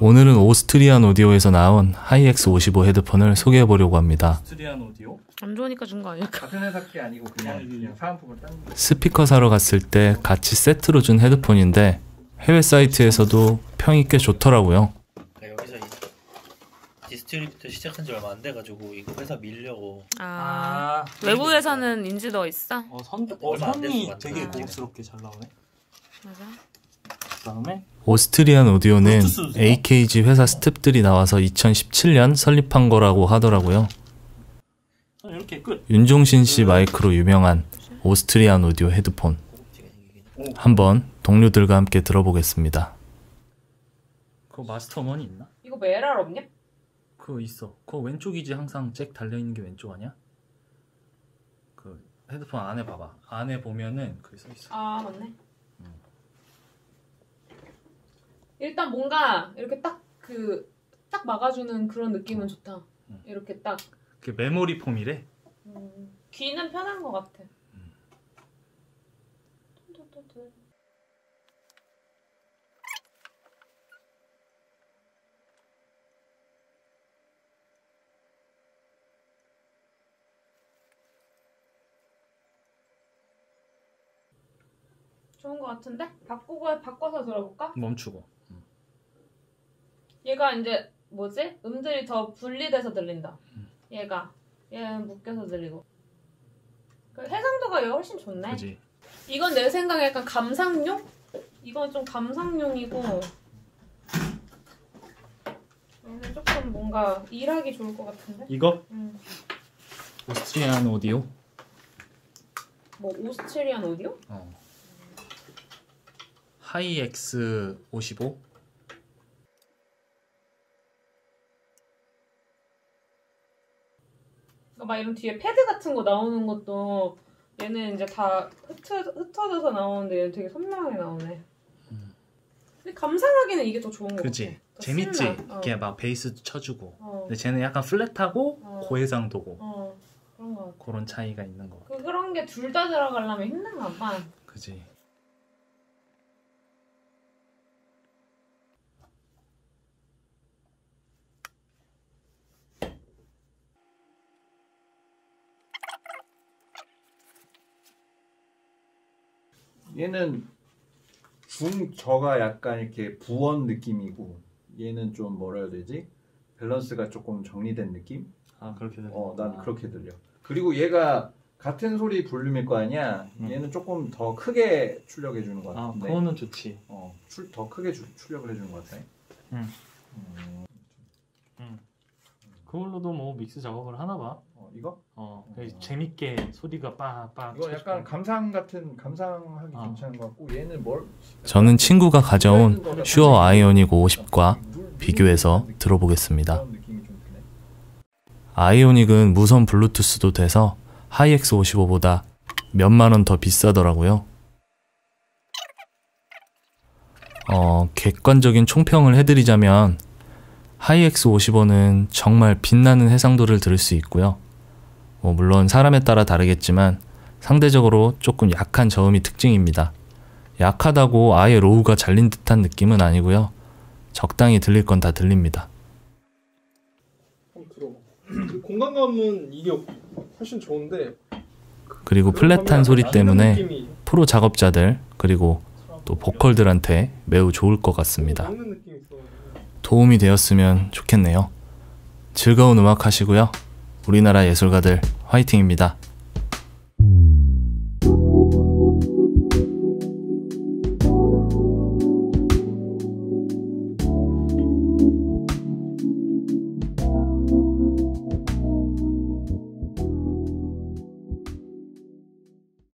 오늘은 Austrian Audio에서 나온 Hi-X 55 헤드폰을 소개해 보려고 합니다. Austrian Audio? 안 좋으니까 준 거 아닐까? 같은 회사 게 아니고 그냥, 그냥 사은품을 딴 거. 스피커 사러 갔을 때 같이 세트로 준 헤드폰인데 해외 사이트에서도 평이 꽤 좋더라고요. 나 여기서 이 distributor 시작한 지 얼마 안 돼가지고 이거 회사 밀려고 아, 외부 회사는 인지도 있어? 어, 선, 어, 선이 되게. 고급스럽게 잘 나오네. 맞아. 그다음에 오스트리안 오디오는 써? AKG 회사 스탭들이 나와서 2017년 설립한 거라고 하더라고요. 선 이렇게 끝. 윤종신 씨 마이크로 유명한 오스트리안 오디오 헤드폰. 한번 동료들과 함께 들어보겠습니다. 그거 마스터먼이 있나? 이거 뭐 에랄 없냐? 그거 있어. 그거 왼쪽이지 항상 잭 달려 있는 게 왼쪽 아니야? 그 헤드폰 안에 봐봐. 안에 보면은 그게 써 있어. 아, 맞네. 일단 뭔가 이렇게 딱 그, 딱 막아주는 그런 느낌은 좋다. 음. 이렇게 딱. 그게 메모리 폼이래. 음, 귀는 편한 것 같아. 좋은 것 같은데? 바꾸고 바꿔서 들어볼까? 멈추고. 얘가 이제 뭐지? 음들이 더 분리돼서 들린다. 얘가 얘는 묶여서 들리고. 그 해상도가 얘가 훨씬 좋네. 그지. 이건 내 생각에 약간 감상용? 이건 좀 감상용이고 얘는 조금 뭔가 일하기 좋을 것 같은데? 이거 음. 오스트리안 오디오. 뭐 Austrian Audio? 어. Hi-X 55. 그러니까 막 이런 뒤에 패드 같은 거 나오는 것도 얘는 이제 다 흩어, 흩어져서 나오는데 얘는 되게 선명하게 나오네. 근데 감상하기는 이게 더 좋은 거 같아. 그지. 더 재밌지. 어. 이게 막 베이스 쳐주고. 어. 근데 쟤는 약간 flat하고 어. 고해상도고 어. 그런 거 같아. 그런 차이가 있는 거. 그 그런 게 둘 다 들어가려면 힘든가 봐. 그지. 얘는 중저가 약간 이렇게 부원 느낌이고 얘는 좀 뭐라 해야 되지? 밸런스가 조금 정리된 느낌? 아 그렇게 되는 어, 난 거구나. 그렇게 들려. 그리고 얘가 같은 소리 볼륨일 거 아니야. 음. 얘는 조금 더 크게 출력해 주는 것 아 같은데. 그거는 좋지. 어, 출, 더 크게 주- 출력을 해 주는 것 같아. 음. 음, 그걸로도 뭐 믹스 작업을 하나 봐. 어, 이거? 어, 어. 그래서 재밌게 소리가 빠빠. 이거 약간 감상 같은 감상하기 어. 괜찮은 것 같고 얘는 뭘? 저는 친구가 가져온 Shure AONIC 50과 비교해서 들어보겠습니다. AONIC은 무선 블루투스도 돼서 Hi-X 55보다 몇만 원 더 비싸더라고요. 어, 객관적인 총평을 해드리자면 Hi-X 55는 정말 빛나는 해상도를 들을 수 있고요. 뭐 물론 사람에 따라 다르겠지만 상대적으로 조금 약한 저음이 특징입니다. 약하다고 아예 로우가 잘린 듯한 느낌은 아니고요. 적당히 들릴 건 다 들립니다. 그 공간감은 이게 훨씬 좋은데 그리고 플랫한 소리 때문에 프로 작업자들 그리고 또 보컬들한테 매우 좋을 것 같습니다. 도움이 되었으면 좋겠네요. 즐거운 음악 하시고요. 우리나라 예술가들 화이팅입니다.